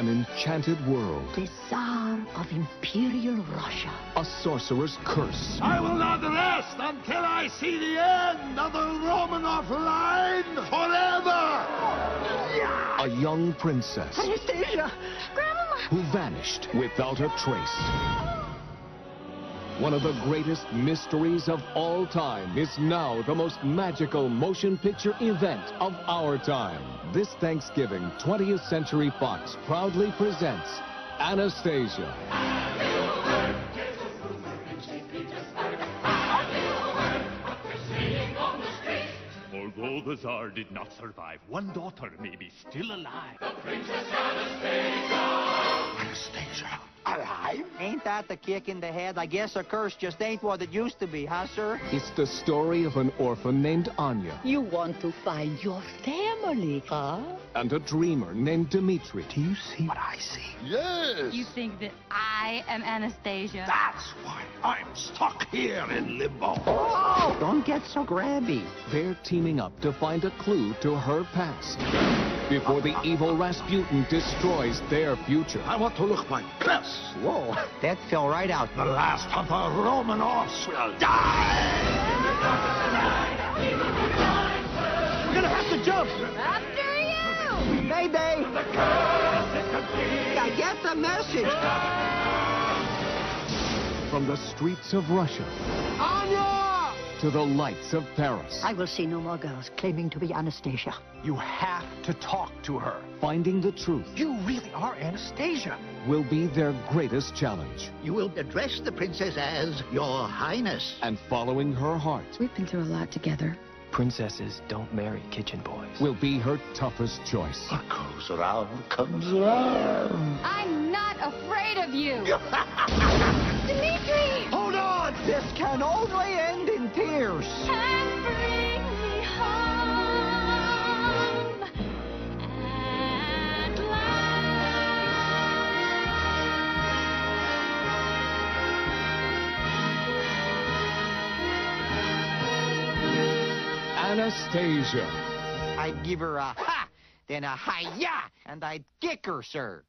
an enchanted world, The Tsar of Imperial Russia. a sorcerer's curse, I will not rest until I see the end of the Romanov line forever! a young princess Anastasia! Grandmama! who vanished without a trace. One of the greatest mysteries of all time is now the most magical motion picture event of our time. This Thanksgiving, 20th Century Fox proudly presents Anastasia. Although the Tsar did not survive, one daughter may be still alive. The Princess Anastasia! Anastasia, alive? Ain't that the kick in the head? I guess a curse just ain't what it used to be, huh, sir? It's the story of an orphan named Anya You want to find your family, huh? and a dreamer named Dimitri. Do you see what I see? Yes! You think that I am Anastasia? That's why I'm stuck here in limbo. Oh, don't get so grabby. They're teaming up to find a clue to her past before the evil Rasputin destroys their future. I want to look my best. Whoa, that fell right out. The last of the Romanovs will die! We're gonna have to jump. After you! Mayday! I get the message. From the streets of Russia Anya! to the lights of Paris, I will see no more girls claiming to be Anastasia. You have to talk to her. finding the truth You really are Anastasia. will be their greatest challenge. You will address the princess as Your Highness. And following her heart We've been through a lot together. Princesses don't marry kitchen boys. will be her toughest choice. What goes around comes around. I'm not afraid of you! Dimitri! Hold on! This can only end in tears. And Anastasia. I'd give her a ha, then a hi-ya, and I'd kick her, sir.